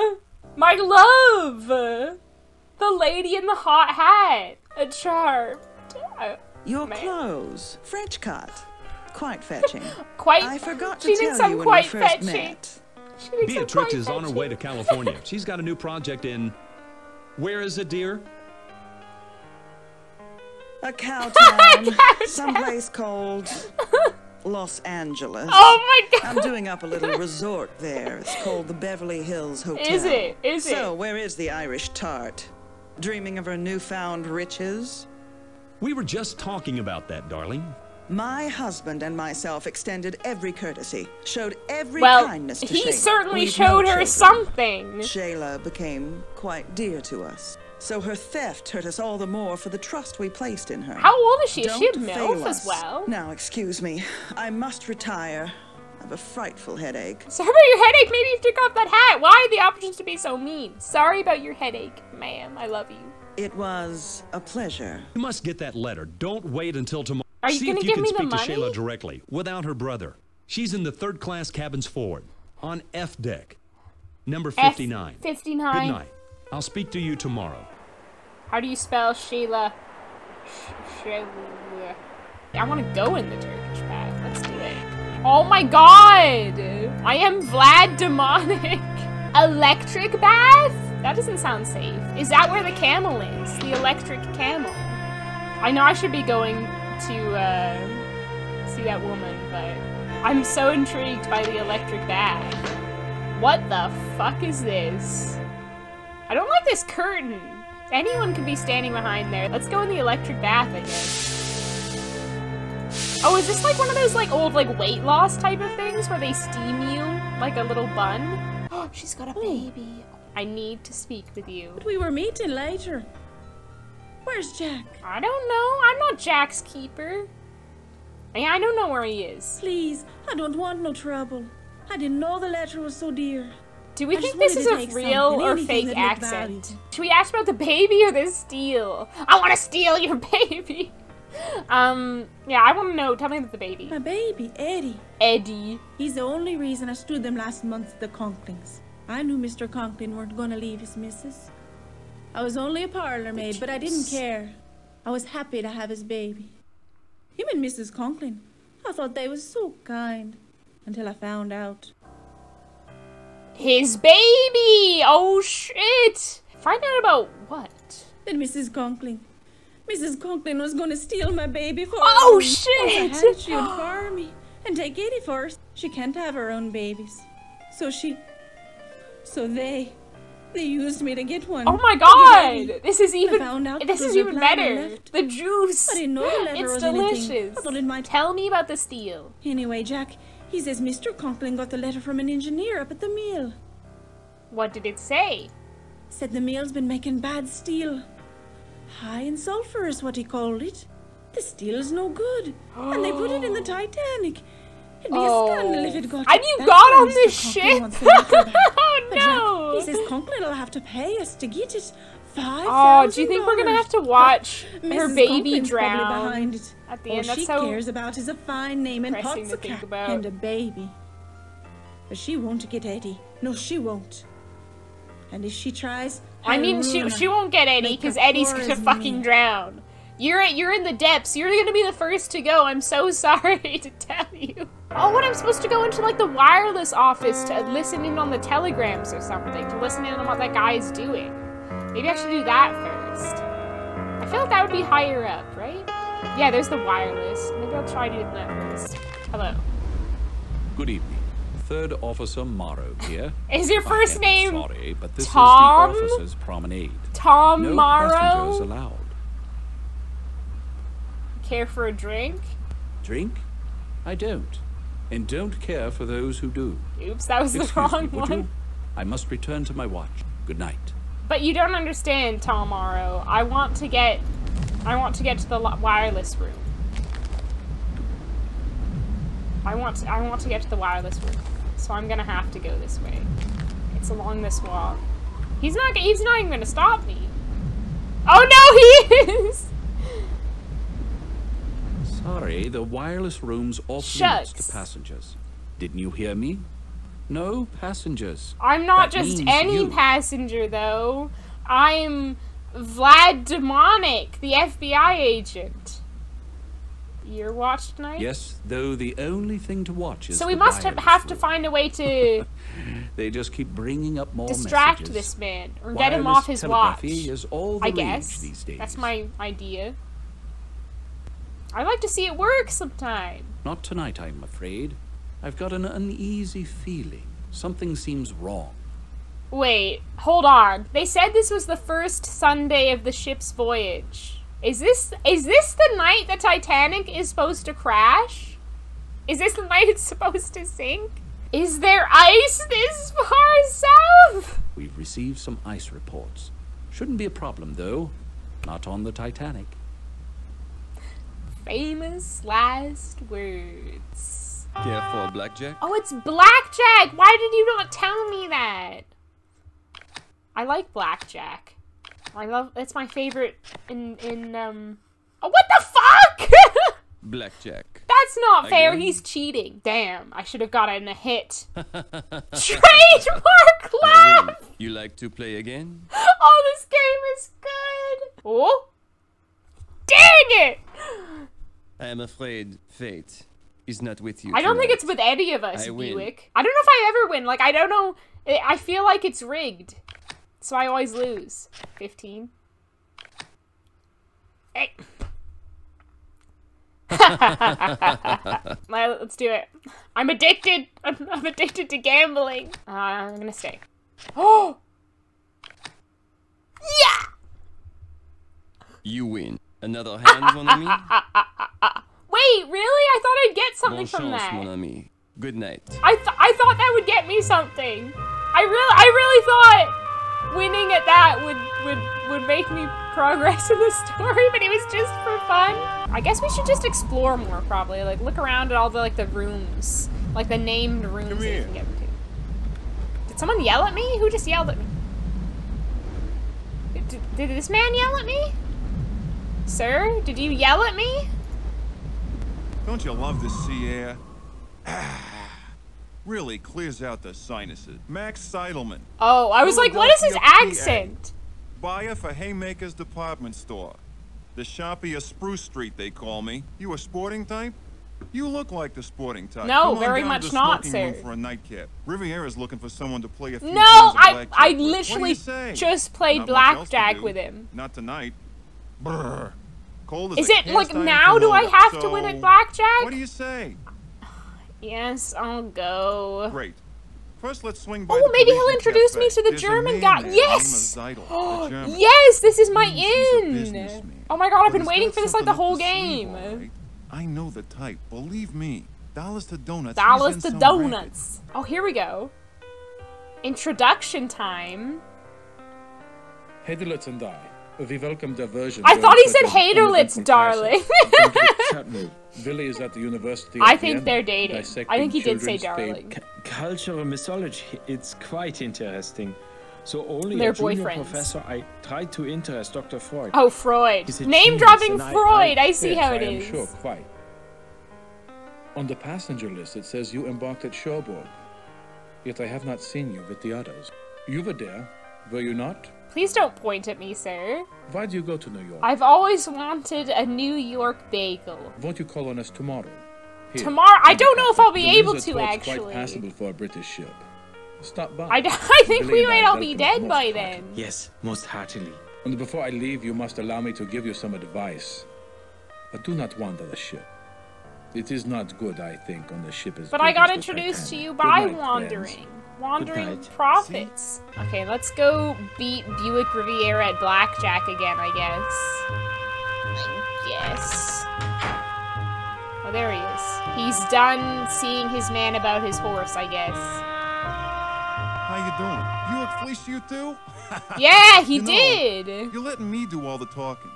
my love. The lady in the hot hat. A charm. Uh, Your clothes, French cut. Quite fetching. <laughs> Quite. I forgot to she tell thinks I'm you when we first fetching. met. She thinks I'm Beatrix is on her way to California. <laughs> She's got a new project in. Where is it, dear? A cow town, <laughs> someplace called Los Angeles. Oh my god! I'm doing up a little resort there. It's called the Beverly Hills Hotel. Is it? Is it? So, where is the Irish tart? Dreaming of her newfound riches? We were just talking about that, darling. My husband and myself extended every courtesy, showed every Well, kindness to he Shayla. certainly We've showed no her children. something. Shayla became quite dear to us. So her theft hurt us all the more for the trust we placed in her. How old is she? Is she a Don't MILF as us. well? Now, excuse me. I must retire. I have a frightful headache. Sorry about your headache. Maybe you took off that hat. Why are the options to be so mean? Sorry about your headache, ma'am. I love you. It was a pleasure. You must get that letter. Don't wait until tomorrow. Are you See gonna if you can speak to money? Shayla directly, without her brother. She's in the third class cabins forward, on F deck, number 59. 59. Good night. I'll speak to you tomorrow. How do you spell Sheila? Sh- Sheila. I want to go in the Turkish bath. Let's do it. Oh my god! I am Vlad Demonic. <laughs> Electric bath? That doesn't sound safe. Is that where the camel is? The electric camel. I know I should be going to uh, see that woman, but I'm so intrigued by the electric bath. What the fuck is this? I don't like this curtain. Anyone could be standing behind there. Let's go in the electric bath, I guess. Oh, is this like one of those like old like weight loss type of things where they steam you like a little bun? <gasps> Oh, she's got a oh. baby. I need to speak with you. But we were meeting later. Where's Jack? I don't know. I'm not Jack's keeper. I, I don't know where he is. Please, I don't want no trouble. I didn't know the letter was so dear. Do we I think this is a real or fake accent? Should we ask about the baby or the steal? I want to steal your <laughs> baby. Um, yeah, I want to know. Tell me about the baby. My baby, Eddie. Eddie. He's the only reason I stood them last month at the Conklings. I knew Mr. Conkling weren't going to leave his missus. I was only a parlor maid, but I didn't care. I was happy to have his baby. Him and Mrs. Conkling. I thought they was so kind. Until I found out. His baby! Oh shit! Find out about what? That Mrs. Conkling. Mrs. Conkling was going to steal my baby for Oh, own. shit! Had, she would farm me and take Eddie first. She can't have her own babies. So she. So they. They used me to get one. Oh my god! This is even this is even better. The juice. I didn't know the letter It's was anything. delicious. I thought it might. Tell me about the steal. Anyway, Jack, he says Mr. Conkling got the letter from an engineer up at the mill. What did it say? Said the mill's been making bad steel. High in sulfur is what he called it. The steel's no good. and they put it in the oh. Titanic. It'd be Oh. a scandal if it oh. got And you got on this wants the <laughs> oh But Jack, no! he says Conkling will have to pay us to get it. Five Oh, do you think we're gonna have to watch her Mrs. baby drown behind it. at the All end? That's she so cares about is a fine name and pots of think cat about. and a baby. But she won't get Eddie. No, she won't. And if she tries, I I'll mean, she she won't get Eddie because Eddie's gonna fucking me. drown. You're you're in the depths. You're gonna be the first to go. I'm so <laughs> sorry to tell you. Oh, what I'm supposed to go into like the wireless office to listen in on the telegrams or something to listen in on what that guy is doing. Maybe I should do that first. I feel like that would be higher up, right? Yeah, there's the wireless. Maybe I'll try doing that first. Hello. Good evening. Third Officer Morrow here. <laughs> Is your first am name Sorry, but this Tom? is the officers' promenade. Tom no Morrow? passengers allowed. Care for a drink? Drink? I don't, and don't care for those who do. Oops, that was the wrong me, one. you? I must return to my watch. Good night. But you don't understand, Tom Morrow. I want to get, I want to get to the wireless room. I want, to, I want to get to the wireless room, so I'm gonna have to go this way. It's along this wall. He's not, he's not even gonna stop me. Oh no, he is. Sorry, the wireless room's off limits to passengers. Didn't you hear me? No passengers. I'm not That just any you. passenger though. I'm Vlad Demonic, the FBI agent. You're watch tonight? Yes, though the only thing to watch is So we must have, have to find a way to <laughs> They just keep bringing up more distract messages. this man or get him off his watch. is all the I guess. these days. That's my idea. I like to see it work sometime. Not tonight, I'm afraid. I've got an uneasy feeling. Something seems wrong. Wait, hold on. They said this was the first Sunday of the ship's voyage. Is this is this the night the Titanic is supposed to crash? Is this the night it's supposed to sink? Is there ice this far south? We've received some ice reports. Shouldn't be a problem, though. Not on the Titanic. Famous last words. Careful, Blackjack. Oh, it's Blackjack! Why did you not tell me that? I like Blackjack. I love it's my favorite in in um Oh what the fuck? <laughs> Blackjack. That's not fair, he's cheating. Damn, I should have gotten a hit. <laughs> Trademark laugh! You like to play again? <gasps> Oh this game is good! Oh Dang it! I am afraid fate is not with you. I don't think it's with any of us, I. Buick. I don't know if I ever win. Like, I don't know. I feel like it's rigged. So I always lose. 15. Hey. <laughs> Let's do it. I'm addicted. <laughs> I'm, I'm addicted to gambling. Uh, I'm gonna stay. Oh! <gasps> Yeah! You win. Another hand, mon ami? <laughs> Wait, really? I thought I'd get something Bon from chance, that. mon ami. Good night. I th- I thought that would get me something. I really I really thought winning at that would would would make me progress in the <laughs> story, but it was just for fun. I guess we should just explore more probably. Like look around at all the like the rooms, like the named rooms that you can get into. Did someone yell at me? Who just yelled at me? Did, did this man yell at me? Sir, did you yell at me? Don't you love the sea air? <sighs> really clears out the sinuses. Max Seidelman. Oh, I was like, what is his accent? Buyer for Haymaker's department store. The shoppy of Spruce Street, they call me. You a sporting type? You look like the sporting type. No, very down to much not, smoking sir. for a nightcap. Riviera's looking for someone to play a few No, I I. What do you literally say? just played Not much blackjack with him. Not tonight. Brr. Cold as Is it like now do I kimono. have to win So, at blackjack? What do you say? Yes, I'll go. Great. First, let's swing by Oh, the maybe he'll Parisian introduce me to the There's German guy. there Yes! named Zeidel, <gasps> German. Yes, this is my He's a in. businessman. Oh my god, I've been waiting for this like the something whole up sleeve, game. all right. I know the type. Believe me. Dollars to donuts. he's Dollars to some donuts. Oh, here we go. Introduction time. Haderlitz and I, we welcome diversion. I thought he said unsettled Haderlitz, darling. classes. Come to the chat <laughs> room. Billy is at the University. I think Vienna, they're dating. I think he did say children's darling. fate. Cultural mythology, it's quite interesting. So only They're a junior boyfriends. professor, I tried to interest Dr. Freud. Oh, Freud. Name dropping and I- Freud. I, see Yes, how it I is. sure, quite. On the passenger list, it says you embarked at Cherbourg. Yet I have not seen you with the others. You were there, were you not? Please don't point at me, sir. Why do you go to New York? I've always wanted a New York bagel. Won't you call on us tomorrow? Here, Tomorrow? I don't know if. I'll be The able to, Port's actually. Quite passable for a British ship. Stop by. I, <laughs> I think Billy we and might all be dead by heartily. then. Yes, most heartily. And before I leave, you must allow me to give you some advice. But do not wander the ship. It is not good, I think, on the ship as But I got as the introduced to you by wandering. friends. Wandering night. profits. Okay, let's go beat Buick Riviera at blackjack again, I guess. I guess. Oh, there he is. He's done seeing his man about his horse, I guess. How you doing? You look fleeced, you too? <laughs> Yeah, he You know, did. You're letting me do all the talking.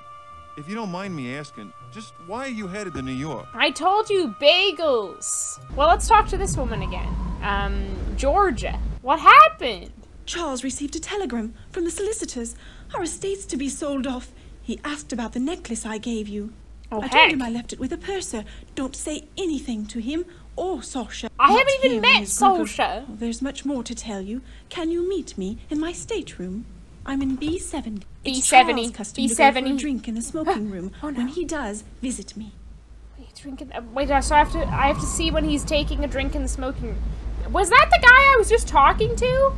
If you don't mind me asking, just why are you headed to New York? I told you, bagels. Well, let's talk to this woman again. Um, Georgia. What happened? Charles received a telegram from the solicitors. Our estate's to be sold off. He asked about the necklace I gave you. Oh, I heck. told him I left it with a purser. Don't say anything to him or Sasha. I Not haven't even met his group of- Sasha. Oh, there's much more to tell you. Can you meet me in my stateroom? I'm in B70. It's B70, Charles' custom to go for a B70. drink in the <gasps> smoking room. Oh, no. When he does, visit me. Wait, Drinking. Wait, uh, so I have to. I have to see when he's taking a drink in the smoking. room. Was that the guy I was just talking to?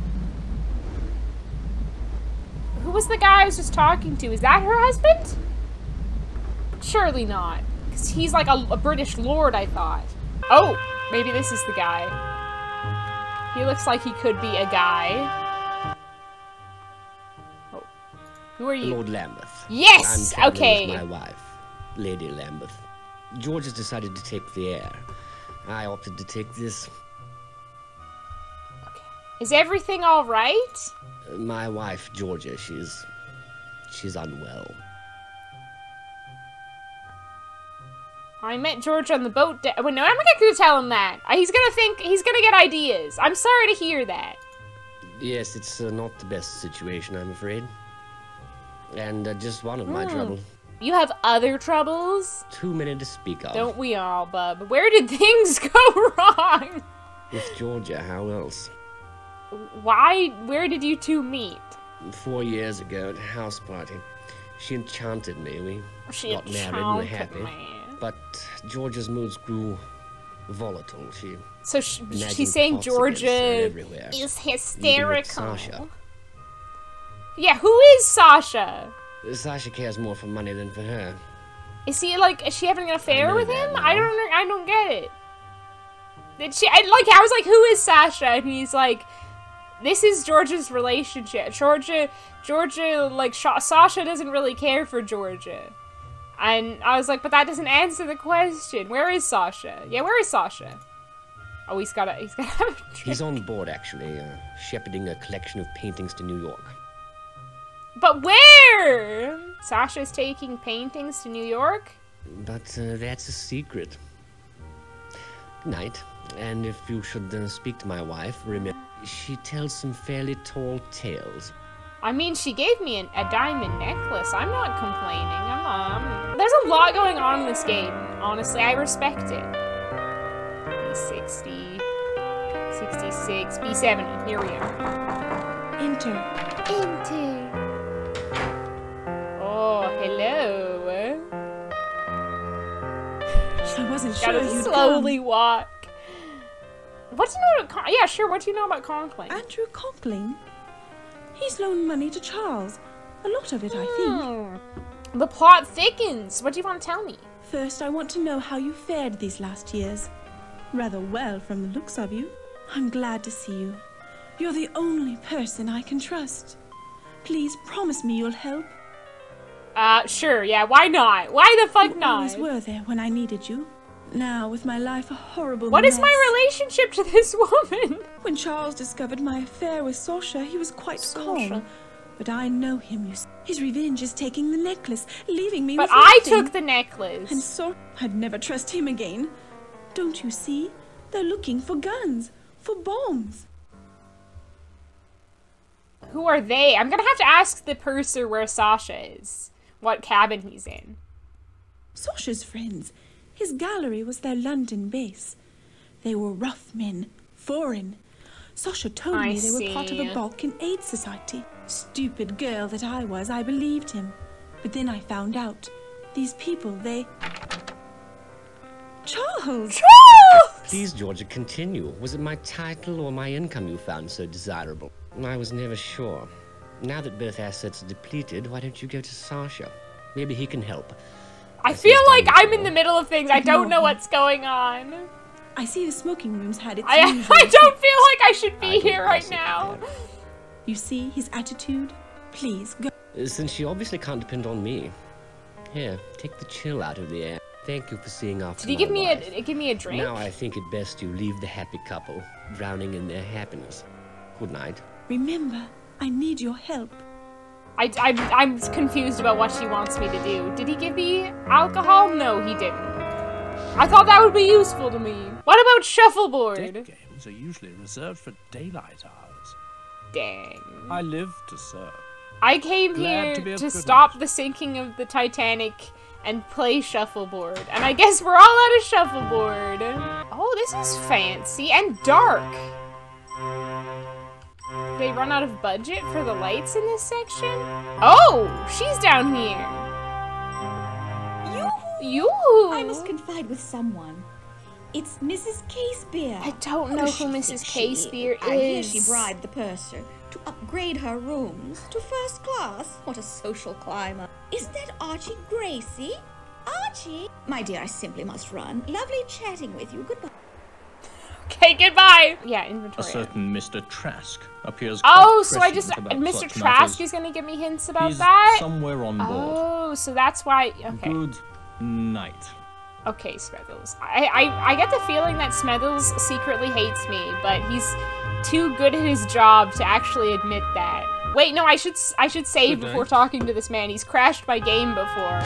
Who was the guy I was just talking to? Is that her husband? Surely not, because he's like a, a British lord. I thought. Oh, maybe this is the guy. He looks like he could be a guy. Who are you? Lord Lambeth. Yes, I'm okay. With my wife, Lady Lambeth. George has decided to take the air. I opted to take this. Okay. Is everything all right? My wife, Georgia, she's. she's unwell. I met George on the boat. Well, no, I'm not gonna tell him that. He's gonna think he's gonna get ideas. I'm sorry to hear that. Yes, it's uh, not the best situation, I'm afraid. And uh, just one of my Hmm. trouble. You have other troubles, Too many to speak of. don't we all, bub? Where did <laughs> things go wrong? With Georgia, how else? Why? Where did you two meet? Four years ago at a house party, she enchanted me. We She got married and were happy. me. But Georgia's moods grew volatile. She So sh- imagined she's saying plots against her Georgia is hysterical. Sasha. Yeah, who is Sasha? Sasha cares more for money than for her. Is he like? Is she having an affair with him? I don't. I don't get it. Did she? I, like, I was like, who is Sasha? And he's like, this is Georgia's relationship. Georgia, Georgia, like Sha- Sasha doesn't really care for Georgia. And I was like, but that doesn't answer the question. Where is Sasha? Yeah, where is Sasha? Oh, he's got to He's got a. <laughs> He's on board, actually, uh, shepherding a collection of paintings to New York. But where? Sasha's taking paintings to New York. But uh, that's a secret. Good night. And if you should uh, speak to my wife, remember, she tells some fairly tall tales. I mean, she gave me an, a diamond necklace. I'm not complaining. I'm not. I'm- There's a lot going on in this game. Honestly, I respect it. B60, 66, B70. Here we are. Enter. Enter. Wasn't sure Gotta you'd slowly walk. What do you know about Con- Yeah, sure. What do you know about Conkling? Andrew Conkling? He's loaned money to Charles. A lot of it, I think. Hmm. The plot thickens. What do you want to tell me? First, I want to know how you fared these last years. Rather well from the looks of you. I'm glad to see you. You're the only person I can trust. Please promise me you'll help. Uh, sure. Yeah, why not? Why the fuck You not? always were there when I needed you. Now, with my life a horrible mess. What is my relationship to this woman? When Charles discovered my affair with Sasha, he was quite calm. But I know him, you see. His revenge is taking the necklace, leaving me But with I nothing. took the necklace. And so I'd never trust him again. Don't you see? They're looking for guns, for bombs. Who are they? I'm gonna have to ask the purser where Sasha is. What cabin he's in. Sasha's friends. His gallery was their London base. They were rough men, foreign. Sasha told I me they were part of a Balkan aid society. Stupid girl that I was, I believed him. But then I found out. These people, they. Charles! Please, Georgia, continue. Was it my title or my income you found so desirable? I was never sure. Now that both assets are depleted, why don't you go to Sasha? Maybe he can help. I feel like I'm in the middle of things. I don't know what's going on. I see the smoking room's had its I, <laughs> usual I don't feel like I should be don't here right possibly now. You see his attitude? Please, go. Uh, Since you obviously can't depend on me. Here, take the chill out of the air. Thank you for seeing after Did he my give me wife. a give me a drink? Now I think it best you leave the happy couple, drowning in their happiness. Good night. Remember, I need your help. I, I'm, I'm confused about what she wants me to do. Did he give me alcohol? No, he didn't. I thought that would be useful to me. What about shuffleboard? Deck games are usually reserved for daylight hours. Dang. I live to serve. I came Glad here to to stop the sinking of the Titanic and play shuffleboard. And I guess we're all out of shuffleboard. Oh, this is fancy and dark. They run out of budget for the lights in this section? Oh, she's down here. You. I must confide with someone. It's Mrs. Casebeer. I don't know oh, who Mrs. Casebeer I hear she bribed the purser to upgrade her rooms to first class. What a social climber. Is that Archie Gracie? Archie? My dear, I simply must run. Lovely chatting with you. Goodbye. Okay, goodbye. Yeah, inventory. A certain Mr. Trask appears. Oh, so I just uh, Mr. Trask matters. is gonna give me hints about He's that. somewhere on board. Oh, so that's why. Okay. Good night. Okay, Smethles. I, I I get the feeling that Smethles secretly hates me, but he's too good at his job to actually admit that. Wait, no, I should I should save before talking to this man. He's crashed my game before.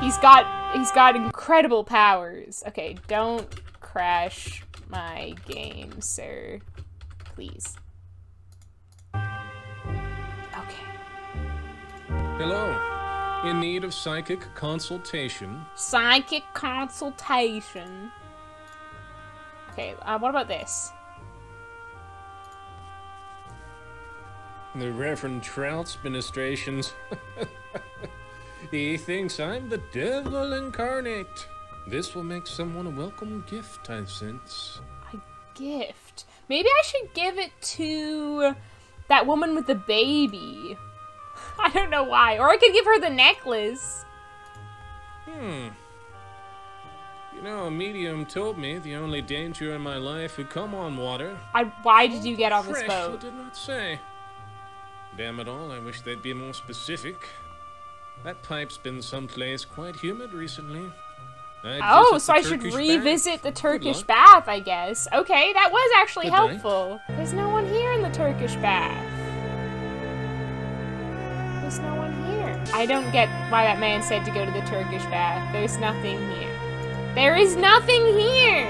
He's got he's got incredible powers. Okay, don't crash my game, sir. Please. Okay. Hello. In need of psychic consultation? Psychic consultation. Okay, uh, what about this? The Reverend Trout's ministrations. <laughs> he thinks I'm the devil incarnate. This will make someone a welcome gift, I sense. A gift. Maybe I should give it to that woman with the baby. <laughs> I don't know why. Or I could give her the necklace. Hmm. You know, a medium told me the only danger in my life would come on water. I, why did you get on this Fresh, boat? did not say. Damn it all, I wish they'd be more specific. That pipe's been someplace quite humid recently. I'd Oh, so I should Turkish revisit the Turkish bath, I guess. Okay, that was actually Good night. helpful. There's no one here in the Turkish bath. There's no one here. I don't get why that man said to go to the Turkish bath. There's nothing here. There is nothing here.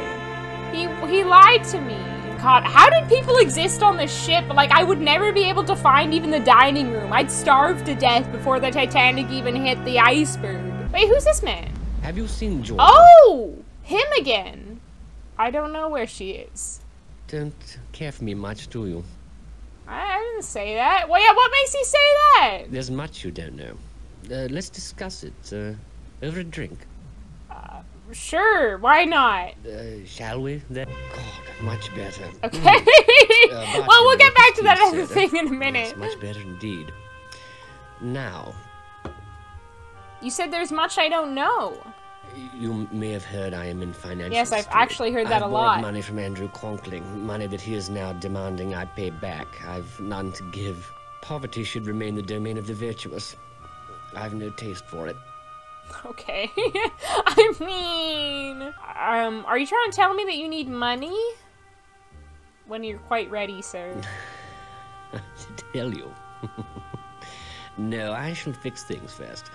He he lied to me. God, how did people exist on this ship? Like, I would never be able to find even the dining room. I'd starve to death before the Titanic even hit the iceberg. Wait, who's this man? Have you seen George? Oh, him again. I don't know where she is. Don't care for me much, do you? I, I didn't say that. Well, yeah, what makes you say that? There's much you don't know. Uh, let's discuss it uh, over a drink. Sure, why not? Uh, shall we? Then? God, much better. Okay. <laughs> Uh, well, we'll get back to that other thing in a Yes, minute. much better indeed. Now, You said there's much I don't know. you may have heard I am in financial Yes, I've strait. actually heard that I've a lot. money from Andrew Conkling, money that he is now demanding I pay back. I've none to give. Poverty should remain the domain of the virtuous. I've no taste for it. Okay. <laughs> I mean, um, are you trying to tell me that you need money? When you're quite ready, sir. <laughs> to tell you. <laughs> no, I shall fix things first.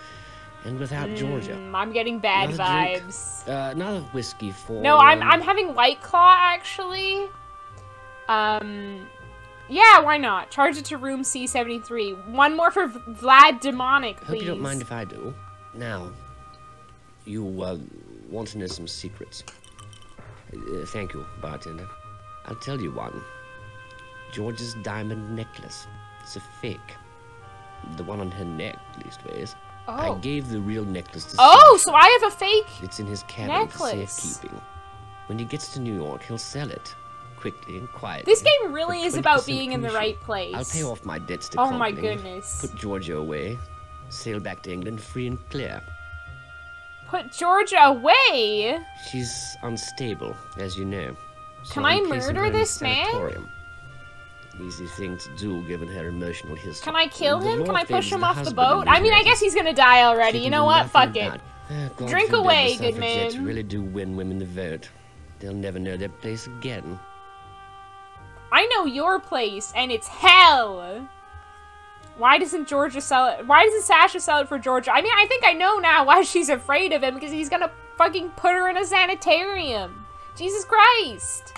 And without Georgia. Mm, I'm getting bad Another drink? vibes. not a whiskey for. No, I'm I'm having White Claw actually. Um, yeah, why not? Charge it to room C73. One more for Vlad Demonic, please. Hope you don't mind if I do. Now, you uh, want to know some secrets. Uh, thank you, bartender. I'll tell you one. George's diamond necklace. It's a fake. The one on her neck, leastways. Oh. I gave the real necklace to Oh, Sasha. so I have a fake. It's in his cabin for necklace. safekeeping. When he gets to New York, he'll sell it quickly and quietly. This game really is about 20% being in the right place. I'll pay off my debts to Oh my goodness. Put Georgia away, sail back to England free and clear. Put Georgia away. She's unstable, as you know. so Can I murder her in a this man? Easy thing to do, given her emotional history. Can I kill him? Can I push him off the boat? I mean, I guess he's gonna die already. You know what? Fuck it. Ah, God Drink away, good man. really do win women the vote. They'll never know their place again. I know your place, and it's hell. Why doesn't Georgia sell it? Why doesn't Sasha sell it for Georgia? I mean, I think I know now <laughs> why she's afraid of him because he's gonna fucking put her in a sanitarium. Jesus Christ.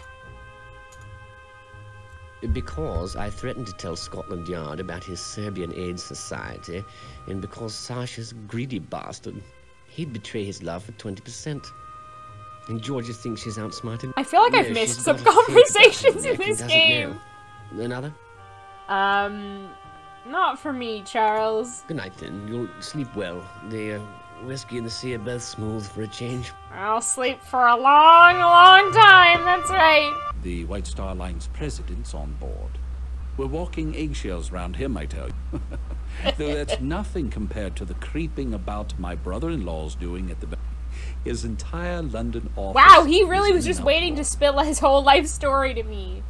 Because I threatened to tell Scotland Yard about his Serbian Aid Society, and because Sasha's a greedy bastard, he'd betray his love for 20%. And Georgia thinks she's outsmarted. I feel like No, I've missed some got a fake about conversations in this game. know. Another? Um, not for me, Charles. Good night then. You'll sleep well. The uh, whiskey and the sea are both smooth for a change. I'll sleep for a long, long time. That's right. The White Star Line's president's on board. We're walking eggshells round him, I tell you. <laughs> Though that's <laughs> nothing compared to the creeping about my brother-in-law's doing at the... His entire London office... Wow, he really was just an waiting to spill his whole life story to me.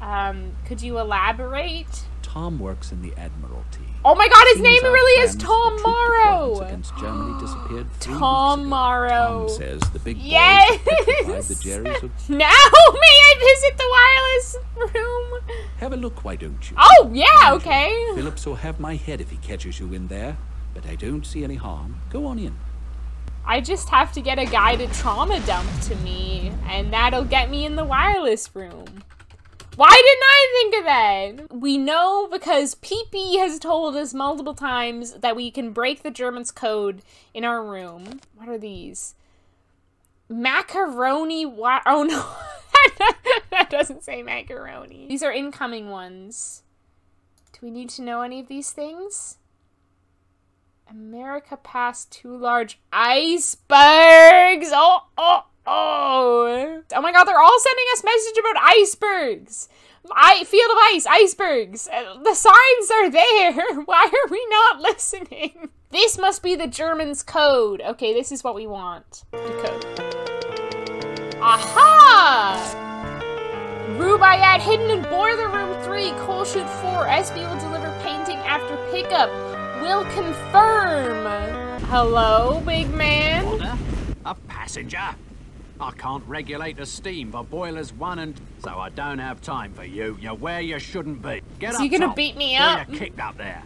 Um, could you elaborate? Tom works in the Admiralty. Oh my god, his Seems name really is Tom for troop deployments Morrow! against Germany disappeared Tom. Morrow. Tom says the big Yes! the Jerrys <laughs> Now may I visit the wireless room? have a look, why don't you? Oh, yeah, okay. Phillips will have my head if he catches you in there, but I don't see any harm. Go on in. I just have to get a guided trauma dump to me, and that'll get me in the wireless room. Why didn't I think of that? We know because PP has told us multiple times that we can break the Germans' code in our room. What are these? Macaroni wa- Oh no. <laughs> that doesn't say macaroni. These are incoming ones. Do we need to know any of these things? America passed two large icebergs. Oh, oh, oh. Oh my god, they're all sending us message about icebergs. I field of ice, icebergs. Uh, The signs are there. <laughs> Why are we not listening? This must be the Germans' code. Okay, this is what we want. Decode. Aha! Rubaiyat hidden in boiler room 3, coal chute 4. SB will deliver painting after pickup. Will confirm. Hello, big man. Order? A passenger? I can't regulate the steam for boilers one and so I don't have time for you. You're where you shouldn't be. Get Is up he gonna top. beat me up? You're kicked up there.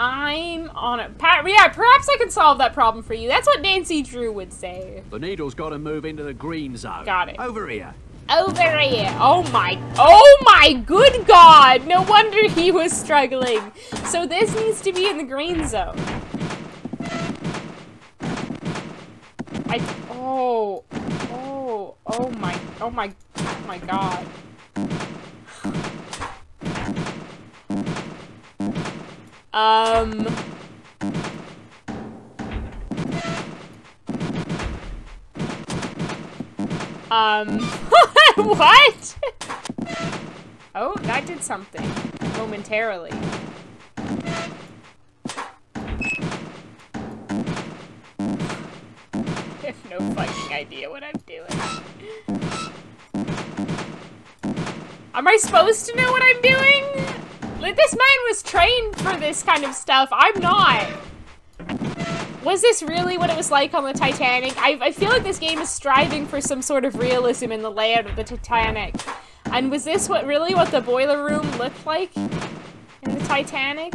I'm on it. Yeah, perhaps I can solve that problem for you. That's what Nancy Drew would say. The needle's got to move into the green zone. Got it. Over here. Over here. Oh my. Oh my good god. No wonder he was struggling. So this needs to be in the green zone. I. Oh. Oh. Oh my. Oh my. Oh my god. Um. Um. <laughs> what? Oh, that did something. Momentarily. Have no fucking idea what I'm doing. Am I supposed to know what I'm doing? Like, this man was trained for this kind of stuff. I'm not. Was this really what it was like on the Titanic? I, I feel like this game is striving for some sort of realism in the layout of the Titanic. And was this what really what the boiler room looked like in the Titanic?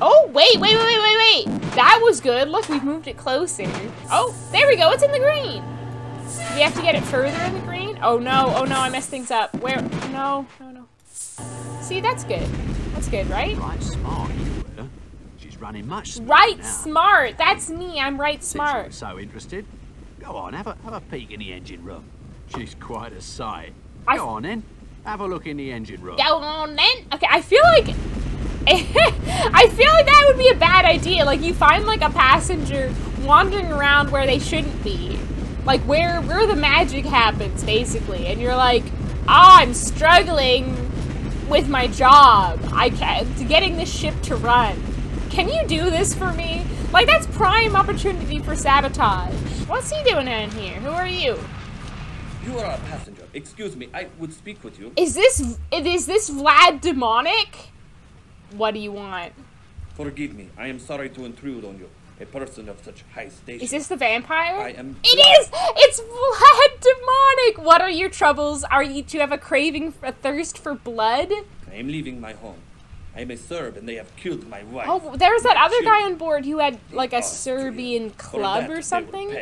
Oh, wait, wait, wait, wait, wait, wait. That was good. Look, we've moved it closer. Oh, there we go. It's in the green. Do we have to get it further in the green? Oh, no. Oh, no. I messed things up. Where? No, no, no. See, that's good. That's good, right? Right smart you were. She's running much smoother Right now. smart. That's me. I'm right Since you were smart. so interested. Go on, have a have a peek in the engine room. She's quite a sight. I- Go on then. Have a look in the engine room. Go on then. Okay, I feel like <laughs> I feel like that would be a bad idea. Like you find like a passenger wandering around where they shouldn't be. Like where where the magic happens basically. And you're like, "Ah, I'm struggling with my job. I can't getting this ship to run. Can you do this for me?" Like that's prime opportunity for sabotage. What's he doing in here? Who are you? You are a passenger. Excuse me, I would speak with you. Is this is this Vlad demonic? What do you want? Forgive me, I am sorry to intrude on you. A person of such high station. Is this the vampire? I am. It is! It's Vlad demonic! What are your troubles? Are you do you have a craving, a thirst for blood? I am leaving my home. I am a Serb and they have killed my wife. Oh, there was that my other guy on board who had like a Serbian club or something.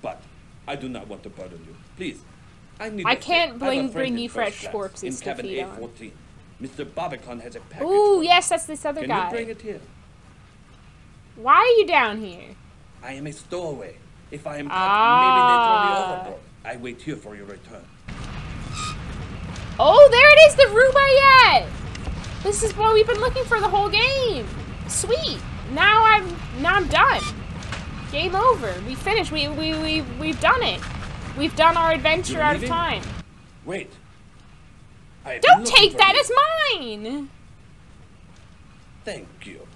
But I do not want to burden you. Please, I need. I can't. I bring- a friend bring in you fresh corpses to feed on. A14. Mr. Barbican has a package. Ooh, yes, that's this other Can guy. you bring it here? Why are you down here? I am a stowaway. If I am caught, Ah. maybe they throw me overboard. I wait here for your return. Oh, there it is, the Rubaiyat! This is what we've been looking for the whole game. Sweet. Now I'm now I'm done. Game over. We finished. We we we we've done it. We've done our adventure You're out of time. Wait. Don't take that you. as mine. Thank you.